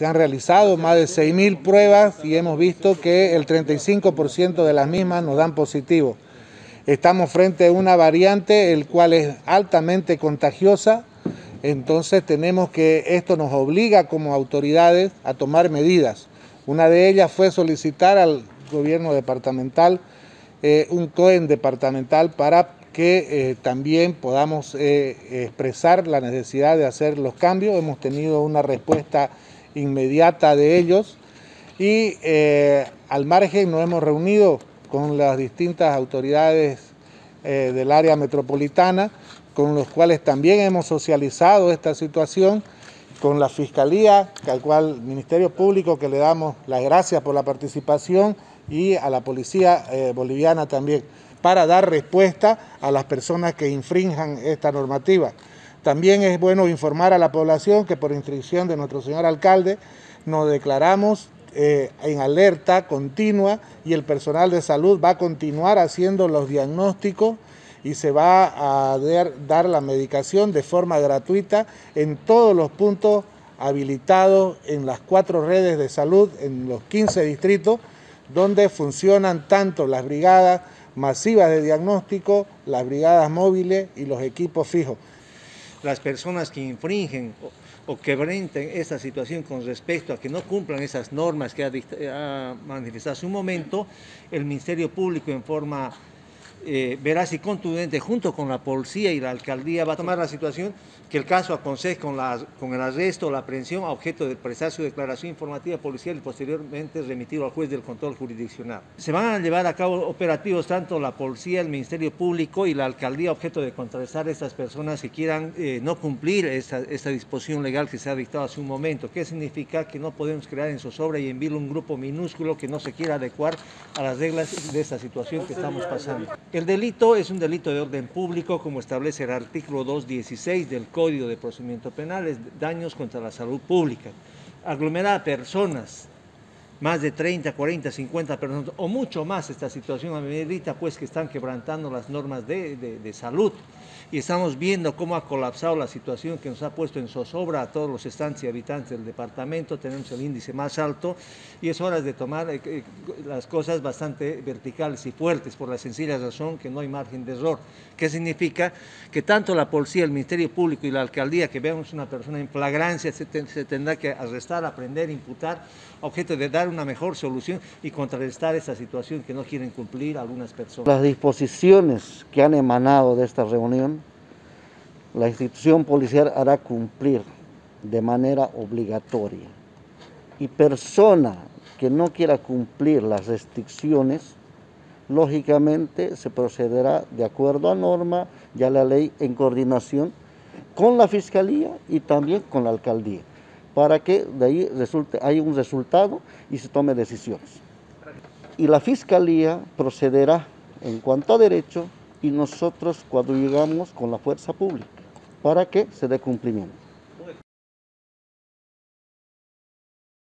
Se han realizado más de 6.000 pruebas y hemos visto que el 35% de las mismas nos dan positivo. Estamos frente a una variante el cual es altamente contagiosa, entonces tenemos que, esto nos obliga como autoridades a tomar medidas. Una de ellas fue solicitar al gobierno departamental eh, un COEN departamental para que eh, también podamos eh, expresar la necesidad de hacer los cambios. Hemos tenido una respuesta inmediata de ellos y al margen nos hemos reunido con las distintas autoridades del área metropolitana, con los cuales también hemos socializado esta situación con la Fiscalía, al cual Ministerio Público que le damos las gracias por la participación y a la Policía eh, Boliviana también, para dar respuesta a las personas que infrinjan esta normativa. También es bueno informar a la población que por instrucción de nuestro señor alcalde nos declaramos eh, en alerta continua y el personal de salud va a continuar haciendo los diagnósticos y se va a dar la medicación de forma gratuita en todos los puntos habilitados en las cuatro redes de salud, en los 15 distritos, donde funcionan tanto las brigadas masivas de diagnóstico, las brigadas móviles y los equipos fijos. Las personas que infringen o, quebranten esta situación con respecto a que no cumplan esas normas que ha, ha manifestado hace un momento, el Ministerio Público en forma eh, veraz y contundente junto con la policía y la alcaldía va a tomar la situación que el caso aconseje con, el arresto o la aprehensión a objeto de prestar su declaración informativa policial y posteriormente remitido al juez del control jurisdiccional. Se van a llevar a cabo operativos tanto la policía, el Ministerio Público y la alcaldía objeto de contrarrestar a estas personas que quieran eh, no cumplir esta, disposición legal que se ha dictado hace un momento. ¿Qué significa? Que no podemos crear en zozobra y enviar un grupo minúsculo que no se quiera adecuar a las reglas de esta situación que estamos pasando. El delito es un delito de orden público, como establece el artículo 216 del Código de Procedimiento Penal, es daños contra la salud pública. Aglomerar personas, más de 30, 40, 50 personas, o mucho más esta situación amerita, pues que están quebrantando las normas de, de salud y estamos viendo cómo ha colapsado la situación que nos ha puesto en zozobra a todos los estantes y habitantes del departamento, tenemos el índice más alto y es hora de tomar eh, eh, las cosas bastante verticales y fuertes por la sencilla razón que no hay margen de error. ¿Qué significa? Que tanto la policía, el Ministerio Público y la alcaldía que veamos una persona en flagrancia se, se tendrá que arrestar, aprender, imputar, objeto de dar una mejor solución y contrarrestar esa situación que no quieren cumplir algunas personas. Las disposiciones que han emanado de esta reunión la institución policial hará cumplir de manera obligatoria. Y persona que no quiera cumplir las restricciones, lógicamente se procederá de acuerdo a norma y a la ley en coordinación con la Fiscalía y también con la Alcaldía, para que de ahí resulte, haya un resultado y se tome decisiones. Y la Fiscalía procederá en cuanto a derecho y nosotros cuando llegamos con la fuerza pública para que se dé cumplimiento.